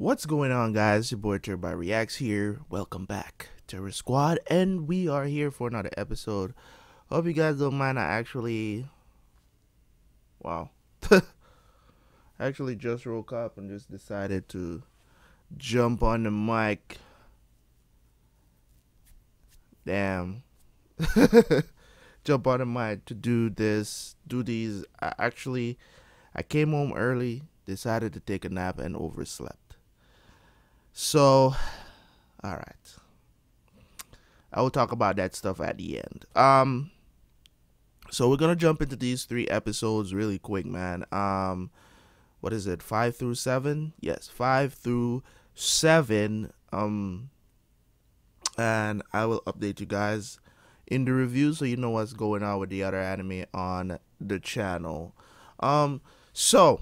What's going on, guys? Your boy Terabyt Reacts here. Welcome back, to Tera Squad, and we are here for another episode. Hope you guys don't mind. I actually, wow, actually just woke up and just decided to jump on the mic. Damn, jump on the mic to do this, do these. I actually, I came home early, decided to take a nap, and overslept. So, all right. I will talk about that stuff at the end. Um so we're to jump into these 3 episodes really quick, man. Um what is it? 5 through 7? Yes, 5 through 7 um and I will update you guys in the review so you know what's going on with the other anime on the channel. Um so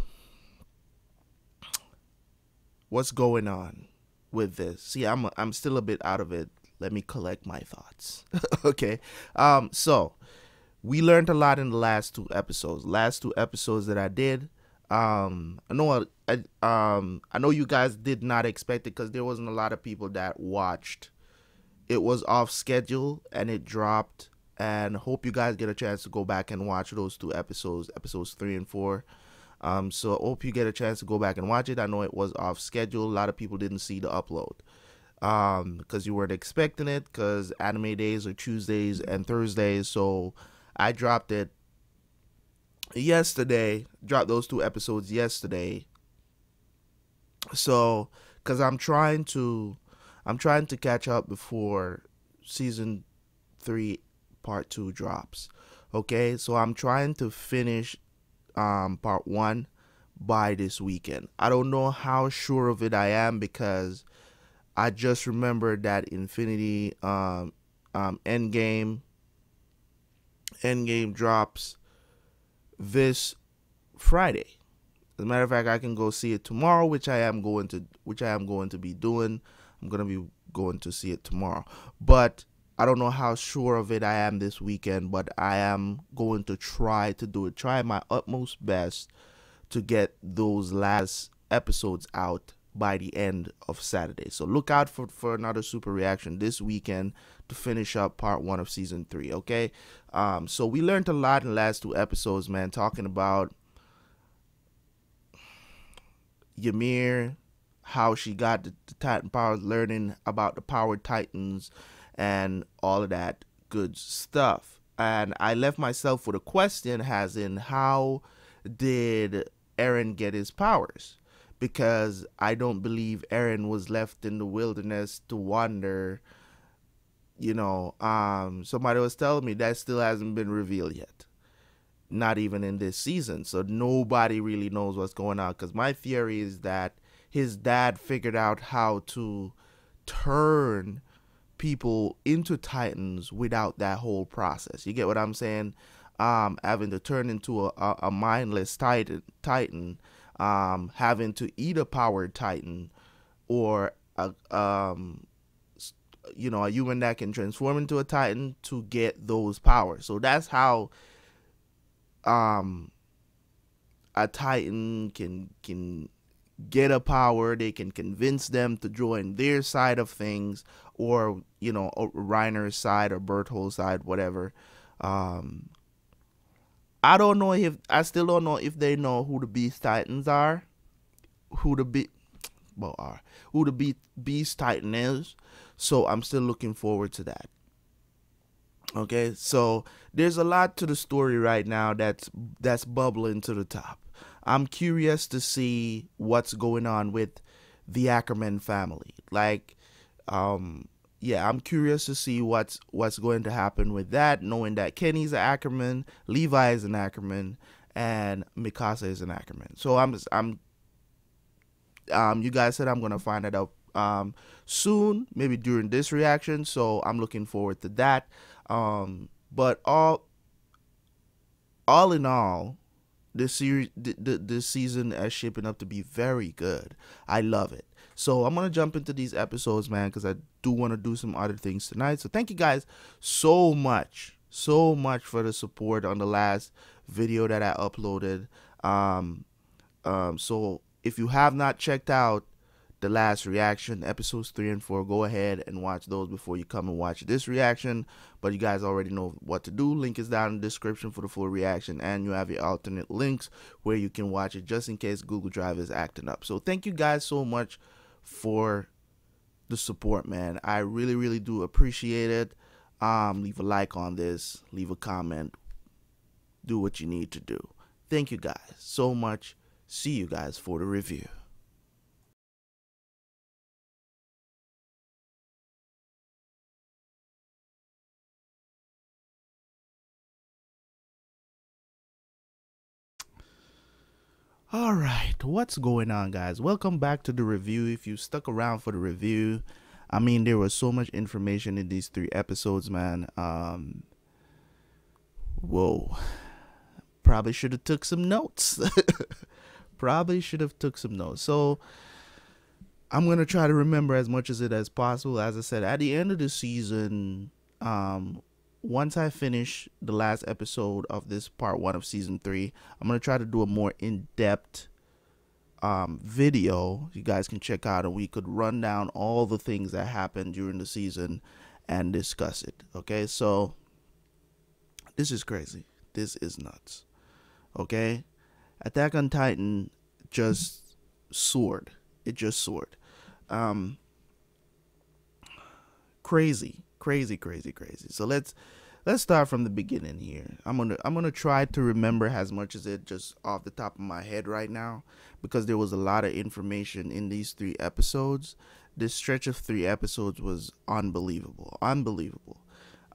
what's going on? With this. See, I'm I'm still a bit out of it. Let me collect my thoughts. okay. Um so we learned a lot in the last two episodes. Last two episodes that I did. Um I know I, um I know you guys did not expect it cuz there wasn't a lot of people that watched. It was off schedule and it dropped and hope you guys get a chance to go back and watch those two episodes, episodes 3 and 4. Um, so I hope you get a chance to go back and watch it. I know it was off schedule. A lot of people didn't see the upload um, because you weren't expecting it because anime days are Tuesdays and Thursdays. So I dropped it yesterday. Dropped those two episodes yesterday. So because I'm trying to, I'm trying to catch up before season three part two drops. Okay, so I'm trying to finish um, part one by this weekend. I don't know how sure of it I am because I just remembered that Infinity um, um, Endgame Endgame drops this Friday. As a matter of fact, I can go see it tomorrow, which I am going to which I am going to be doing. I'm gonna be going to see it tomorrow. But I don't know how sure of it I am this weekend, but I am going to try to do it. Try my utmost best to get those last episodes out by the end of Saturday. So look out for, for another super reaction this weekend to finish up part one of season three. Okay. Um, so we learned a lot in the last two episodes, man, talking about Ymir, how she got the, the Titan powers, learning about the power Titans and all of that good stuff. And I left myself with a question as in how did Eren get his powers? Because I don't believe Eren was left in the wilderness to wander. You know, um, somebody was telling me that still hasn't been revealed yet. Not even in this season. So nobody really knows what's going on. Because my theory is that his dad figured out how to turn people into titans without that whole process. You get what I'm saying? Um, having to turn into a, a, a mindless titan, titan, um, having to eat a powered titan, or a, um, you know, a human that can transform into a titan to get those powers. So that's how um, a titan can can get a power. They can convince them to join their side of things, or you know, Reiner's side or Bertholdt's side, whatever. Um, I don't know if I still don't know if they know who the Beast Titans are, who the be well are who the Be- Beast Titan is. So I'm still looking forward to that. Okay, so there's a lot to the story right now that's that's bubbling to the top. I'm curious to see what's going on with the Ackerman family. Like, um, yeah, I'm curious to see what's what's going to happen with that, knowing that Kenny's an Ackerman, Levi is an Ackerman, and Mikasa is an Ackerman. So I'm I'm um you guys said I'm gonna find it out um soon, maybe during this reaction. So I'm looking forward to that. Um but all all in all, this series this season is shaping up to be very good. I love it. So I'm gonna jump into these episodes, man, because I do want to do some other things tonight. So thank you guys so much, so much for the support on the last video that I uploaded. Um, um, so if you have not checked out the last reaction, episodes three and four. Go ahead and watch those before you come and watch this reaction. But you guys already know what to do. Link is down in the description for the full reaction, and you have your alternate links where you can watch it just in case Google Drive is acting up. So thank you guys so much for the support, man. I really, really do appreciate it. Um, leave a like on this, leave a comment, do what you need to do. Thank you guys so much. See you guys for the review. All right, what's going on, guys? Welcome back to the review. If you stuck around for the review, I mean, there was so much information in these three episodes, man. Um, whoa, probably should have took some notes. probably should have took some notes. So I'm gonna try to remember as much as it as possible. As I said, at the end of the season, um, once I finish the last episode of this part one of season three, I'm gonna try to do a more in depth um, video you guys can check out, and we could run down all the things that happened during the season and discuss it. Okay, so this is crazy. This is nuts. Okay, Attack on Titan just soared. It just soared. Um, crazy crazy crazy crazy. So let's let's start from the beginning here. I'm gonna i'm gonna try to remember as much as it just off the top of my head right now because there was a lot of information in these three episodes. This stretch of three episodes was unbelievable unbelievable.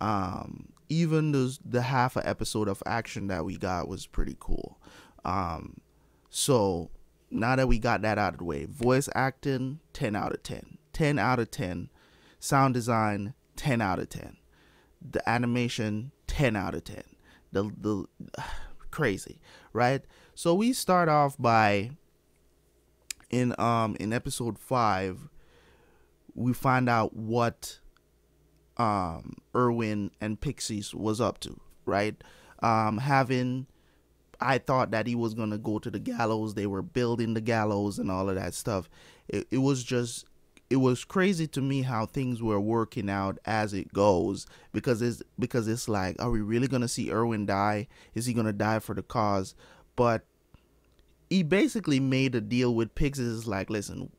Um even those the half a episode of action that we got was pretty cool. Um so now that we got that out of the way voice acting 10 out of 10 10 out of 10 sound design 10 out of 10. The animation 10 out of 10. The the crazy, right? So we start off by in um in episode 5 we find out what um Erwin and Pyxis was up to, right? Um having I thought that he was gonna go to the gallows. They were building the gallows and all of that stuff. It, it was just it was crazy to me how things were working out as it goes because it's because it's like are we really to see Erwin die? Is he to die for the cause? But he basically made a deal with Pyxis like listen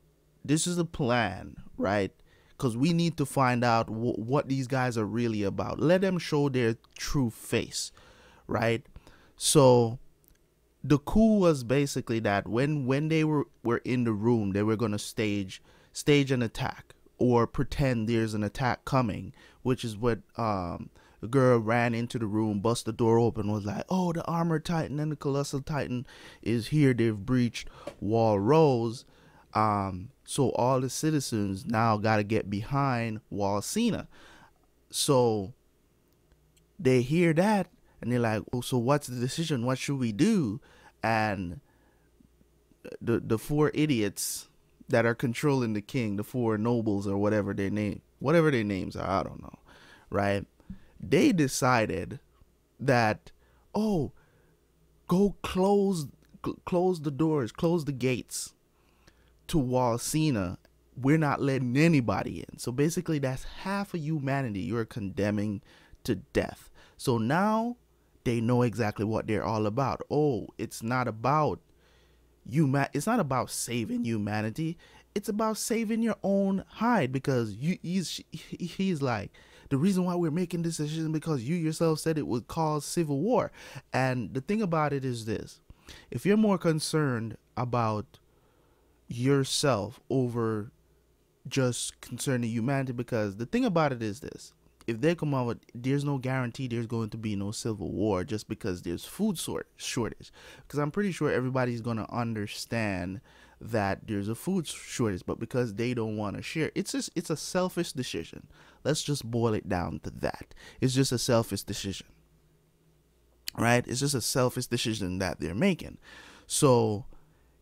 this is a plan right? Because we need to find out what these guys are really about. Let them show their true face right? So the coup was basically that when when they were were in the room they were to stage stage an attack or pretend there's an attack coming, which is what um, the girl ran into the room, bust the door open, was like, "Oh, the armored titan and the colossal titan is here. They've breached Wall Rose." Um, so all the citizens now got to get behind Wall Sina. So they hear that and they're like, "Oh, so what's the decision? What should we do?" And the the four idiots that are controlling the king, the four nobles or whatever their name, whatever their names are, I don't know, right? They decided that oh, go close close the doors, close the gates to Wall Sina. We're not letting anybody in. So basically that's half of humanity you're condemning to death. So now they know exactly what they're all about. Oh, it's not about human it's not about saving humanity. It's about saving your own hide because you he's he's like the reason why we're making this decision because you yourself said it would cause civil war. And the thing about it is this. If you're more concerned about yourself over just concerning humanity because the thing about it is this if they come out with there's no guarantee there's going to be no civil war just because there's food sort shortage. Because i'm pretty sure everybody's going to understand that there's a food shortage but because they don't want to share it's just it's a selfish decision. Let's just boil it down to that. It's just a selfish decision. Right? It's just a selfish decision that they're making. So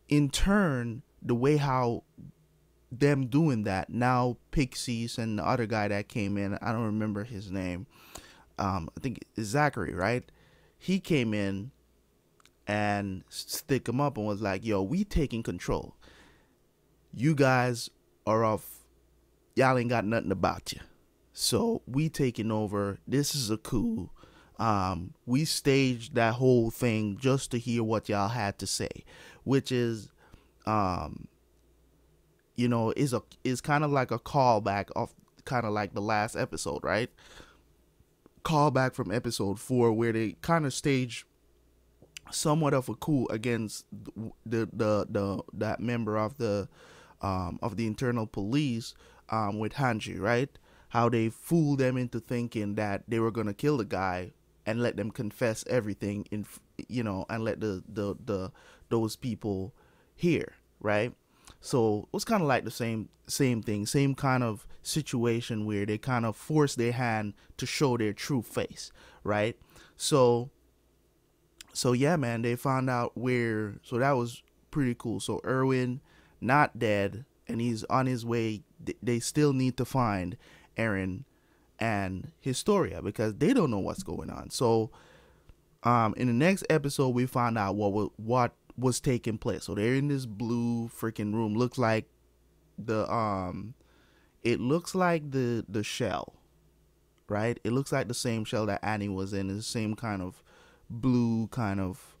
in turn the way how them doing that now pyxis and the other guy that came in i don't remember his name um i think zachary right he came in and stick him up and was like yo we taking control you guys are of y'all ain't got nothing about you. So we taking over. This is a coup. Um, we staged that whole thing just to hear what y'all had to say, which is, um, you know, is a is kind of like a callback of kind of like the last episode, right? Callback from episode four, where they kind of stage somewhat of a coup against the the the that member of the um of the internal police um with Hanji, right? How they fooled them into thinking that they were gonna kill the guy and let them confess everything in you know and let the the the those people hear, right? So it was kind of like the same same thing, same kind of situation where they kind of force their hand to show their true face, right? So so yeah, man, they found out where. So that was pretty cool. So Erwin, not dead, and he's on his way. They still need to find Eren and Historia because they don't know what's going on. So, um, in the next episode, we find out what what was taking place. So they're in this blue freaking room. Looks like the um, it looks like the the shell, right? It looks like the same shell that Annie was in. It's the same kind of blue kind of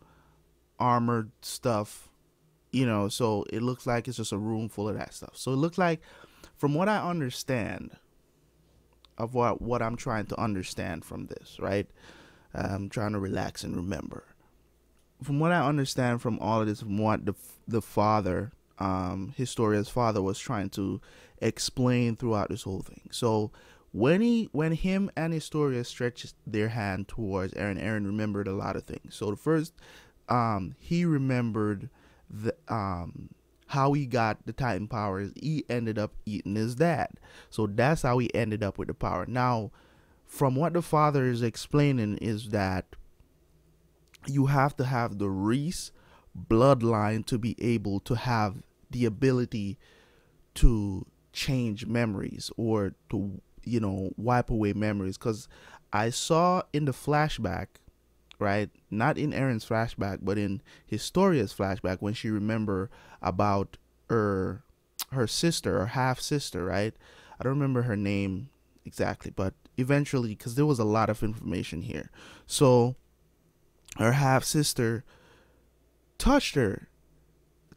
armored stuff, you know, so it looks like it's just a room full of that stuff. So it looks like from what I understand of what what I'm trying to understand from this, right? I'm trying to relax and remember. From what I understand from all of this, from what the the father, um, Historia's father was trying to explain throughout this whole thing. So when he when him and Historia stretched their hand towards Eren, Eren remembered a lot of things. So the first, um, he remembered the um how he got the Titan powers. He ended up eating his dad, so that's how he ended up with the power. Now, from what the father is explaining, is that you have to have the Reiss bloodline to be able to have the ability to change memories or to you know, wipe away memories. Because I saw in the flashback, right, not in eren's flashback, but in Historia's flashback, when she remember about her her sister or half sister, right? I don't remember her name exactly, but eventually, because there was a lot of information here, so her half sister touched her,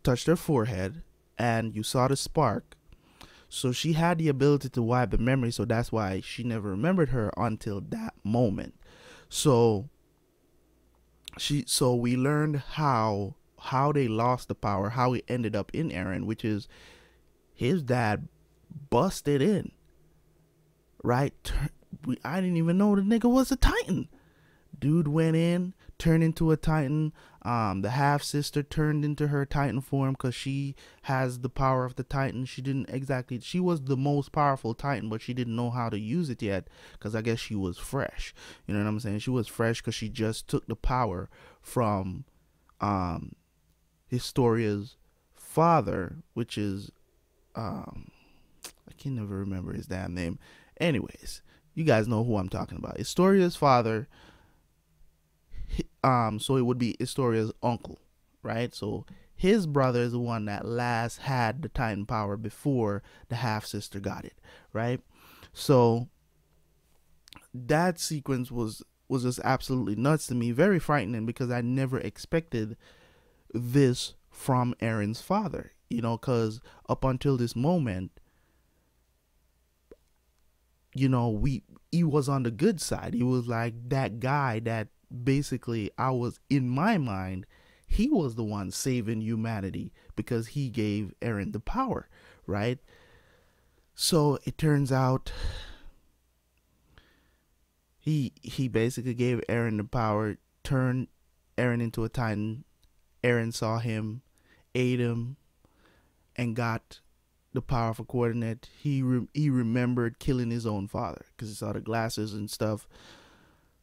touched her forehead, and you saw the spark so she had the ability to wipe the memory, so that's why she never remembered her until that moment. So she so we learned how how they lost the power, how it ended up in Eren, which is his dad busted in. Right? I didn't even know the nigga was a Titan. Dude went in, turned into a Titan. Um, the half sister turned into her Titan form because she has the power of the Titan. She didn't exactly. She was the most powerful Titan, but she didn't know how to use it yet because I guess she was fresh. You know what I'm saying? She was fresh because she just took the power from um, Historia's father, which is um, I can never remember his damn name. Anyways, you guys know who I'm talking about. Historia's father um so it would be Historia's uncle, right? So his brother is the one that last had the Titan power before the half sister got it, right? So that sequence was was just absolutely nuts to me, very frightening because I never expected this from Eren's father, you know, cuz up until this moment you know, we he was on the good side. He was like that guy that basically I was in my mind he was the one saving humanity because he gave Eren the power, right? So it turns out he he basically gave Eren the power, turned Eren into a titan. Eren saw him, ate him, and got the powerful coordinate. He re- he remembered killing his own father because he saw the glasses and stuff.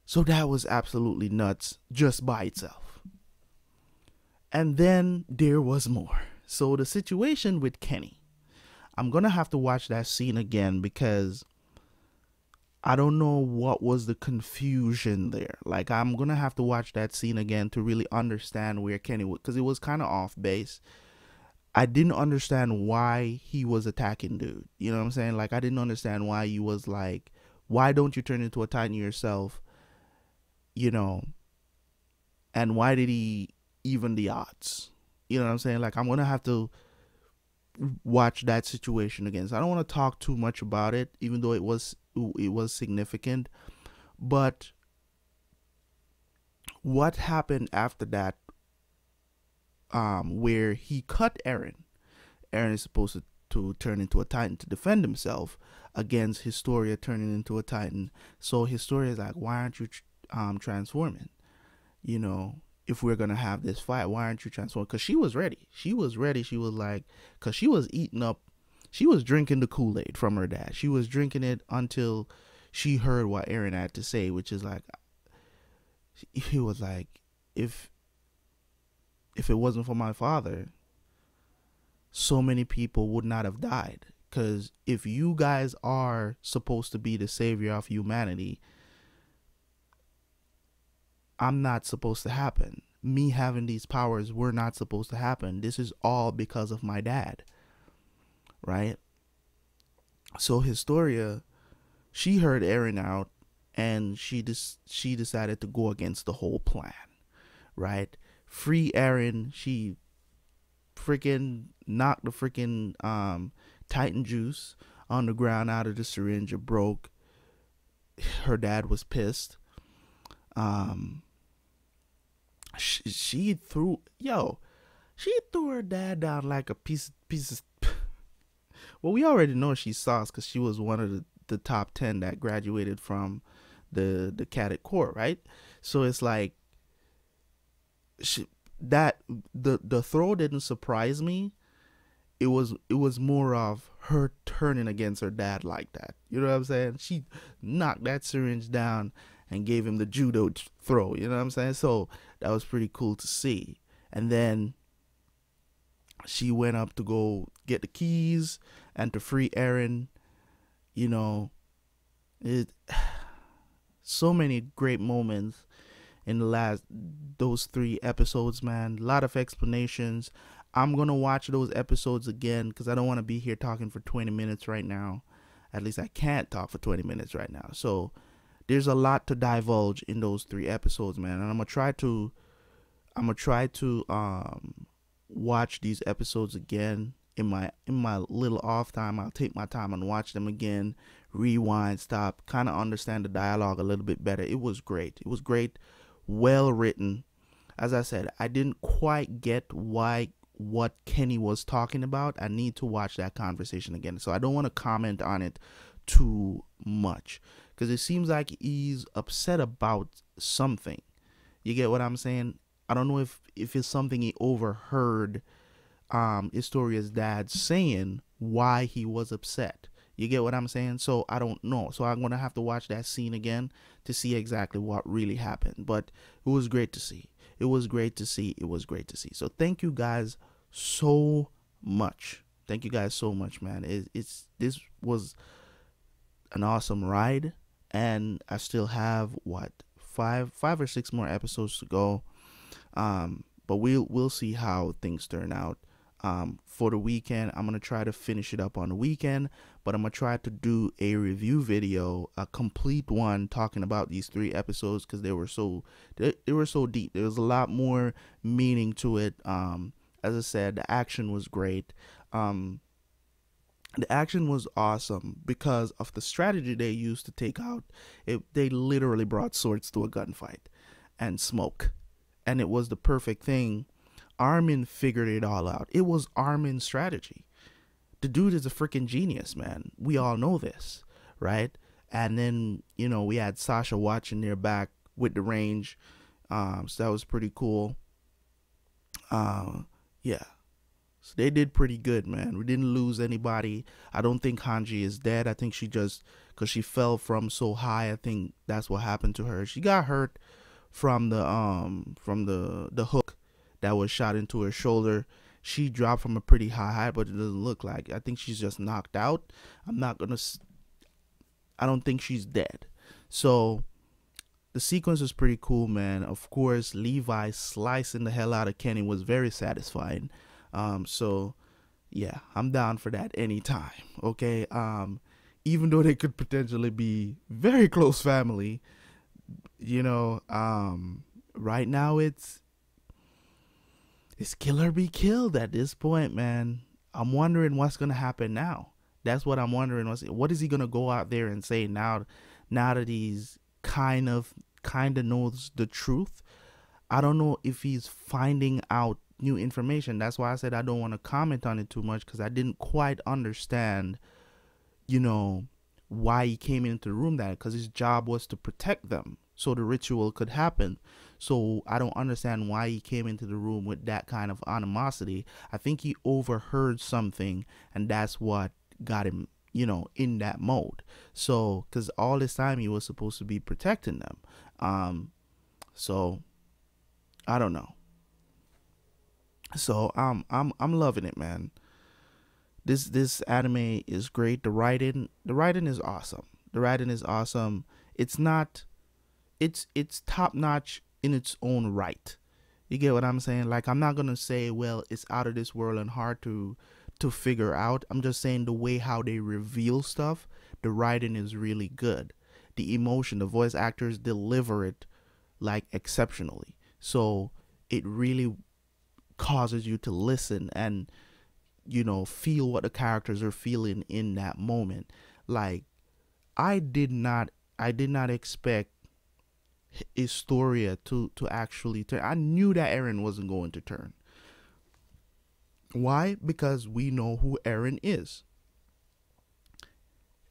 So that was absolutely nuts just by itself. And then there was more. So the situation with Kenny. I'm going to have to watch that scene again because I don't know what was the confusion there. Like I'm going to have to watch that scene again to really understand where Kenny was cuz it was kind of off base. I didn't understand why he was attacking dude. You know what I'm saying? Like I didn't understand why he was like, why don't you turn into a titan yourself? You know, and why did he even the odds? You know what I'm saying? Like I'm gonna have to watch that situation again. So I don't want to talk too much about it, even though it was it was significant. But what happened after that? Um, where he cut Eren? Eren is supposed to, to turn into a Titan to defend himself against Historia turning into a Titan. So Historia is like, why aren't you um transforming? You know, if we're gonna have this fight, why aren't you transforming? Because she was ready. She was ready. She was like, because she was eating up, she was drinking the Kool Aid from her dad. She was drinking it until she heard what Eren had to say, which is like, he was like, if if it wasn't for my father, so many people would not have died. Because if you guys are supposed to be the savior of humanity, I'm not supposed to happen. Me having these powers were not supposed to happen. This is all because of my dad. Right? So Historia, she heard Eren out and she just she decided to go against the whole plan. Right? Free Eren, she freaking knocked the freaking um Titan juice on the ground out of the syringe. It broke. Her dad was pissed. Um, she, she threw yo, she threw her dad down like a piece piece of. well, we already know she's sauce because she was one of the, the top ten that graduated from the the cadet corps, right? So it's like she that the the throw didn't surprise me. It was it was more of her turning against her dad like that. You know what I'm saying? She knocked that syringe down and gave him the judo throw. You know what I'm saying? So that was pretty cool to see. And then she went up to go get the keys and to free Eren. You know, it so many great moments in the last those three episodes, man. A lot of explanations. I'm gonna watch those episodes again because I don't want to be here talking for 20 minutes right now. At least I can't talk for 20 minutes right now. So there's a lot to divulge in those three episodes, man. And I'm gonna try to I'm gonna try to um watch these episodes again in my in my little off time. I'll take my time and watch them again, rewind, stop, kind of understand the dialogue a little bit better. It was great. It was great, well written. As I said, I didn't quite get why what Kenny was talking about. I need to watch that conversation again. So I don't want to comment on it too much because it seems like he's upset about something. You get what I'm saying? I don't know if if it's something he overheard um Historia's dad saying why he was upset. You get what I'm saying? So I don't know. So I'm gonna have to watch that scene again to see exactly what really happened. But it was great to see. It was great to see. It was great to see. So thank you guys so much. Thank you guys so much, man. It, it's this was an awesome ride, and I still have what five five or six more episodes to go. Um, but we'll we'll see how things turn out. Um, for the weekend, I'm gonna try to finish it up on the weekend, but I'm gonna try to do a review video, a complete one, talking about these three episodes because they were so they, they were so deep. There was a lot more meaning to it. Um, as I said, the action was great. Um, the action was awesome because of the strategy they used to take out it they literally brought swords to a gunfight and smoke. And it was the perfect thing. Armin figured it all out. It was armin's strategy. The dude is a freaking genius man. We all know this right? And then you know we had sasha watching their back with the range. Um so that was pretty cool. Uh yeah so they did pretty good, man. We didn't lose anybody. I don't think Hanji is dead. I think she just because she fell from so high. I think that's what happened to her. She got hurt from the um from the the hook that was shot into her shoulder. She dropped from a pretty high height, but it doesn't look like. I think she's just knocked out. I'm not gonna. I don't think she's dead. So the sequence was pretty cool, man. Of course, Levi slicing the hell out of Kenny was very satisfying. Um, so yeah, I'm down for that anytime. Okay. Um, even though they could potentially be very close family, you know, um, right now it's it's kill or be killed at this point, man. I'm wondering what's gonna happen now. That's what I'm wondering. What's what is he gonna go out there and say now? Now that he's kind of kind of knows the truth, I don't know if he's finding out new information. That's why I said I don't want to comment on it too much because I didn't quite understand, you know, why he came into the room that because his job was to protect them so the ritual could happen. So I don't understand why he came into the room with that kind of animosity. I think he overheard something and that's what got him, you know, in that mode. So cuz all this time he was supposed to be protecting them. Um so I don't know. So um, I'm I'm loving it, man. This this anime is great. The writing the writing is awesome. The writing is awesome. It's not, it's it's top notch in its own right. You get what I'm saying? Like I'm not gonna say, well, it's out of this world and hard to to figure out. I'm just saying the way how they reveal stuff, the writing is really good. The emotion, the voice actors deliver it like exceptionally. So it really causes you to listen and you know feel what the characters are feeling in that moment. Like i did not i did not expect historia to to actually turn. I knew that eren wasn't going to turn. Why? Because we know who eren is.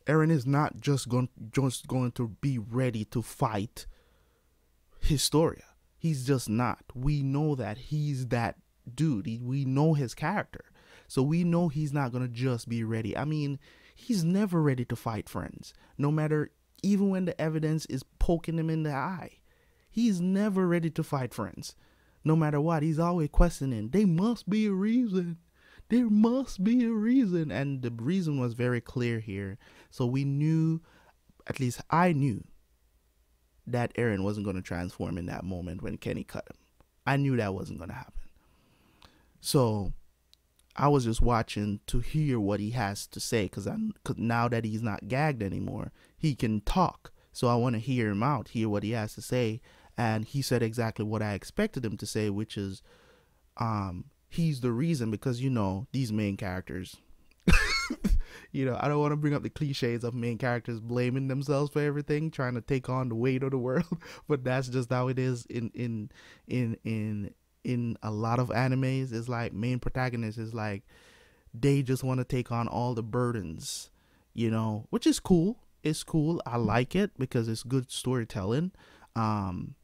Eren is not just going just going to be ready to fight historia. He's just not. We know that he's that dude. He, we know his character. So we know he's not going to just be ready. I mean, he's never ready to fight friends, no matter, even when the evidence is poking him in the eye. He's never ready to fight friends, no matter what. He's always questioning, there must be a reason. There must be a reason. And the reason was very clear here. So we knew, at least I knew, that Eren wasn't going to transform in that moment when Kenny cut him. I knew that wasn't going to happen. So I was just watching to hear what he has to say because I cause now that he's not gagged anymore, he can talk. So I want to hear him out, hear what he has to say. And he said exactly what I expected him to say, which is um, he's the reason because, you know, these main characters. you know, I don't want to bring up the cliches of main characters blaming themselves for everything, trying to take on the weight of the world, but that's just how it is in in in in in a lot of animes is like main protagonists is like they just want to take on all the burdens, you know, which is cool. It's cool. I like it because it's good storytelling. Um,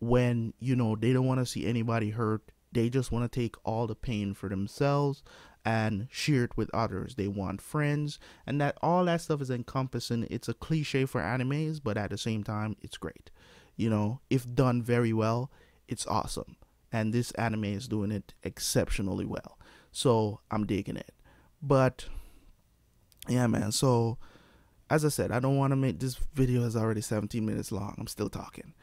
when you know they don't want to see anybody hurt, they just want to take all the pain for themselves and share it with others. They want friends, and that all that stuff is encompassing. It's a cliche for animes, but at the same time, it's great. You know, if done very well, it's awesome and this anime is doing it exceptionally well. So I'm digging it. But yeah, man. So as I said, I don't want to make this video is already 17 minutes long. I'm still talking.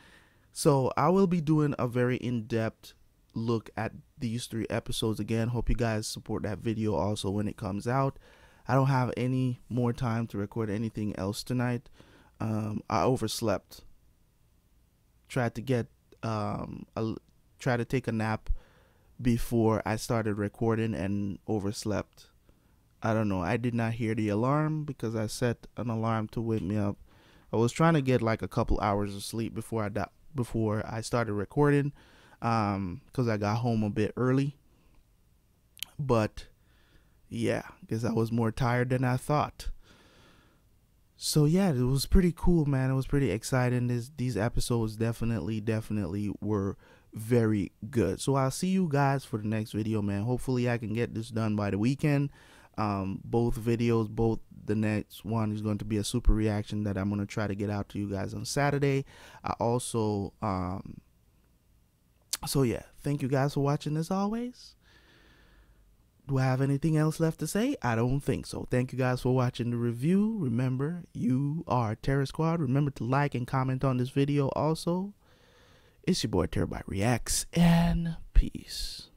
So I will be doing a very in-depth look at these three episodes again. Hope you guys support that video also when it comes out. I don't have any more time to record anything else tonight. Um, I overslept. Tried to get um, a, try to take a nap before I started recording and overslept. I don't know. I did not hear the alarm because I set an alarm to wake me up. I was trying to get like a couple hours of sleep before I before I started recording um cuz I got home a bit early. But yeah, because I was more tired than I thought. So yeah, it was pretty cool, man. It was pretty exciting. This these episodes definitely definitely were very good. So I'll see you guys for the next video, man. Hopefully I can get this done by the weekend. Um, both videos, both the next one is going to be a super reaction that I'm going to try to get out to you guys on Saturday. I also, um, so yeah, thank you guys for watching as always. Do I have anything else left to say? I don't think so. Thank you guys for watching the review. Remember, you are Tera Squad. Remember to like and comment on this video also. It's your boy Terabyt Reacts, and peace.